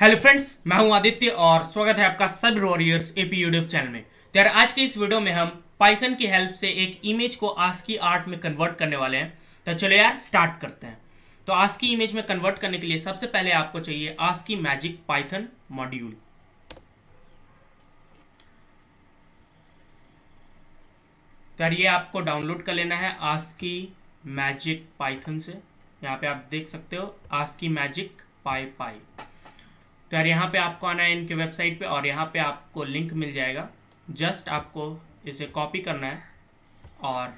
Hello friends, मैं हूँ आदित्य और स्वागत है आपका सब वॉरियर्स एपी यूट्यूब चैनल में। तो यार, आज के इस वीडियो में हम पाइथन की हेल्प से एक इमेज को आस्की आर्ट में कन्वर्ट करने वाले हैं। तो चलो यार स्टार्ट करते हैं। तो आस्की इमेज में कन्वर्ट करने के लिए सबसे पहले आपको चाहिए आस्की मैजिक पाइथन मॉड्यूल तो ये आपको डाउनलोड कर लेना है आस्की मैजिक पाइथन से। यहाँ पे आप देख सकते हो आस्की मैजिक पाई पाई तो यार यहाँ पे आपको आना है इनके वेबसाइट पे और यहाँ पे आपको लिंक मिल जाएगा। जस्ट आपको इसे कॉपी करना है और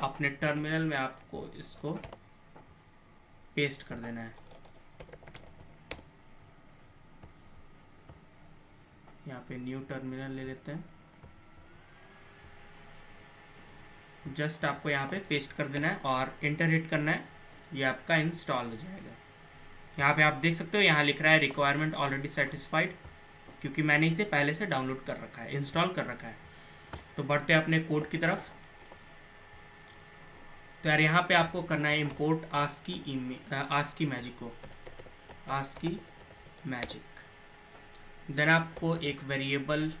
अपने टर्मिनल में आपको इसको पेस्ट कर देना है। यहाँ पे न्यू टर्मिनल ले लेते हैं। जस्ट आपको यहाँ पे पेस्ट कर देना है और इंटर हिट करना है। ये आपका इंस्टॉल हो जाएगा। यहाँ पे आप देख सकते हो, यहाँ लिख रहा है रिक्वायरमेंट ऑलरेडी सेटिस्फाइड क्योंकि मैंने इसे पहले से डाउनलोड कर रखा है इंस्टॉल कर रखा है। तो बढ़ते हैं अपने कोड की तरफ़। तो यार, यहाँ पे आपको करना है इम्पोर्ट आस की मैजिक को। आस की मैजिक देन आपको एक वेरिएबल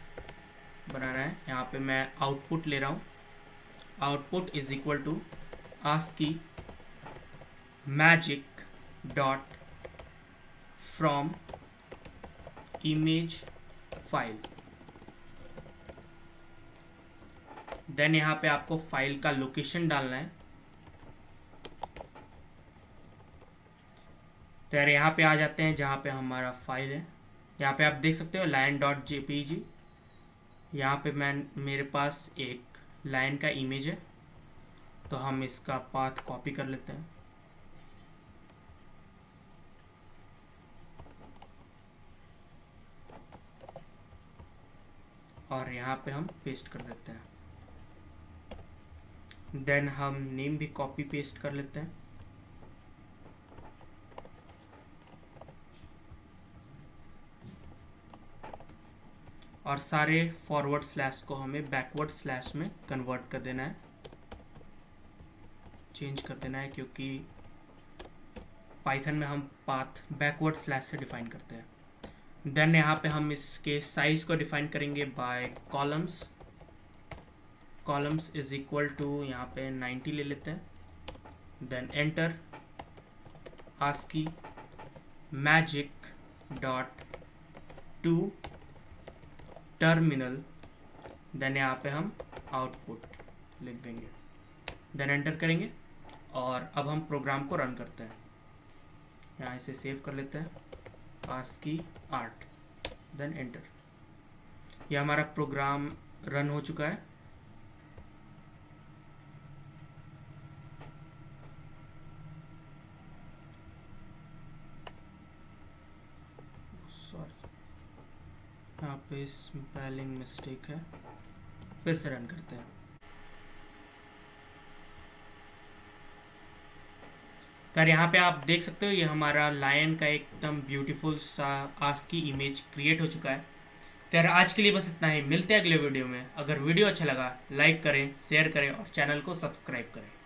बनाना है। यहाँ पे मैं आउटपुट ले रहा हूँ। Output is equal to ASCII magic dot from image file. Then यहाँ पे आपको फ़ाइल का लोकेशन डालना है। तो यार यहाँ पे आ जाते हैं जहाँ पे हमारा फ़ाइल है। यहाँ पे आप देख सकते हो line dot J P G यहाँ पे मैं, मेरे पास एक लाइन का इमेज है। तो हम इसका पाथ कॉपी कर लेते हैं। और यहाँ पे हम पेस्ट कर देते हैं। देन हम नेम भी कॉपी पेस्ट कर लेते हैं। और सारे फॉरवर्ड स्लैश को हमें बैकवर्ड स्लैश में कन्वर्ट कर देना है। चेंज कर देना है क्योंकि पाइथन में हम पाथ बैकवर्ड स्लैश से डिफाइन करते हैं। देन यहाँ पे हम इसके साइज़ को डिफाइन करेंगे by columns columns is equal to यहाँ पे 90 ले लेते हैं. Then enter ASCII magic dot to terminal then यहाँ पे हम आउटपुट लिख देंगे. देन एंटर करेंगे. और अब हम प्रोग्राम को रन करते हैं. यहाँ इसे सेव कर लेते हैं. आस्की आर्ट देन एंटर यह हमारा प्रोग्राम रन हो चुका है। सॉरी यहाँ पे स्पेलिंग मिस्टेक है। फिर से रन करते हैं। तर यहाँ पे आप देख सकते हो, ये हमारा लायन का एकदम ब्यूटीफुल सा आस की इमेज क्रिएट हो चुका है। तो यार, आज के लिए बस इतना ही। मिलते हैं अगले वीडियो में। अगर वीडियो अच्छा लगा लाइक करें शेयर करें और चैनल को सब्सक्राइब करें।